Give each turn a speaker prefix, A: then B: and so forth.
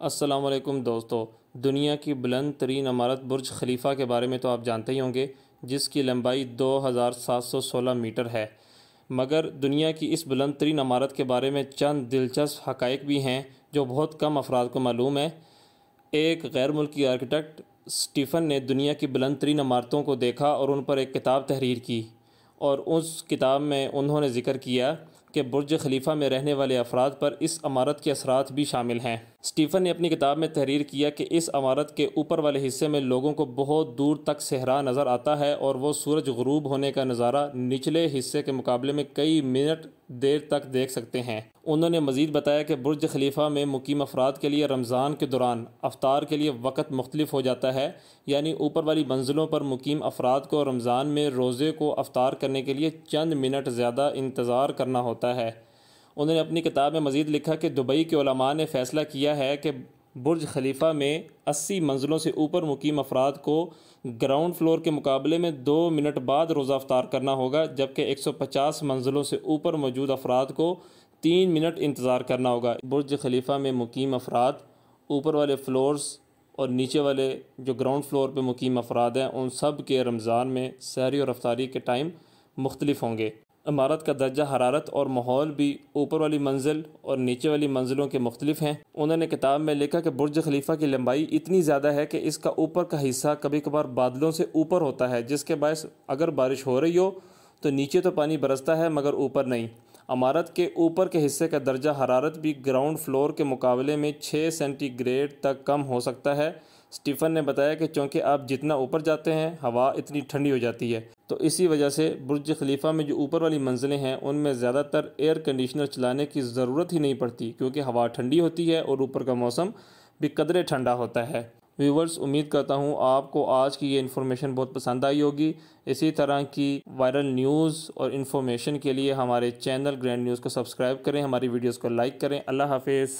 A: वालेकुम दोस्तों। दुनिया की बुलंद तरीन इमारत बुर्ज खलीफ़ा के बारे में तो आप जानते ही होंगे, जिसकी लंबाई 2716 मीटर है। मगर दुनिया की इस बुलंद तरीन इमारत के बारे में चंद दिलचस्प हक़ भी हैं, जो बहुत कम अफराद को मालूम है। एक गैर मुल्की आर्किटेक्ट स्टीफ़न ने दुनिया की बुलंद तरीन इमारतों को देखा और उन पर एक किताब तहरीर की। और उस किताब में उन्होंने ज़िक्र किया कि बुर्ज खलीफा में रहने वाले अफराद पर इस अमारत के असरात भी शामिल हैं। स्टीफ़न ने अपनी किताब में तहरीर किया कि इस अमारत के ऊपर वाले हिस्से में लोगों को बहुत दूर तक सहरा नज़र आता है और वह सूरज गरूब होने का नज़ारा निचले हिस्से के मुकाबले में कई मिनट देर तक देख सकते हैं। उन्होंने मज़ीद बताया कि बुर्ज खलीफा में मुकीम अफराद के लिए रमज़ान के दौरान अवतार के लिए वक़्त मुख्तलिफ़ हो जाता है, यानी ऊपर वाली मंजिलों पर मुकीम अफराद को रमज़ान में रोज़े को अवतार करने के लिए चंद मिनट ज़्यादा इंतज़ार करना होता है। उन्होंने अपनी किताब में मज़ीद लिखा कि दुबई के ने फ़ैसला किया है कि बुर्ज खलीफा में 80 मंजिलों से ऊपर मुकीम अफराद को ग्राउंड फ्लोर के मुकाबले में दो मिनट बाद रोज़ा अफ्तार करना होगा, जबकि 150 मंजिलों से ऊपर मौजूद अफराद को तीन मिनट इंतज़ार करना होगा। बुर्ज खलीफा में मुकीम अफराद ऊपर वाले फ्लोर्स और नीचे वाले जो ग्राउंड फ्लोर पर मुकीम अफराद हैं, उन सब के रमज़ान में सहरी और रफ्तारी के टाइम मुख्तलिफ़ होंगे। इमारत का दर्जा हरारत और माहौल भी ऊपर वाली मंजिल और नीचे वाली मंजिलों के मुख्तलिफ़ हैं। उन्होंने किताब में लिखा कि बुर्ज खलीफा की लंबाई इतनी ज़्यादा है कि इसका ऊपर का हिस्सा कभी कभार बादलों से ऊपर होता है, जिसके बायस अगर बारिश हो रही हो तो नीचे तो पानी बरसता है मगर ऊपर नहीं। इमारत के ऊपर के हिस्से का दर्जा हरारत भी ग्राउंड फ्लोर के मुकाबले में छः सेंटीग्रेड तक कम हो सकता है स्टीफ़न ने बताया कि चूँकि आप जितना ऊपर जाते हैं, हवा इतनी ठंडी हो जाती है। तो इसी वजह से बुर्ज खलीफा में जो ऊपर वाली मंजिलें हैं, उनमें ज़्यादातर एयर कंडीशनर चलाने की ज़रूरत ही नहीं पड़ती, क्योंकि हवा ठंडी होती है और ऊपर का मौसम भी कदरे ठंडा होता है। व्यूवर्स, उम्मीद करता हूँ आपको आज की ये इन्फॉर्मेशन बहुत पसंद आई होगी। इसी तरह की वायरल न्यूज़ और इन्फॉर्मेशन के लिए हमारे चैनल ग्रैंड न्यूज़ को सब्सक्राइब करें, हमारी वीडियोज़ को लाइक करें। अल्लाह हाफिज़।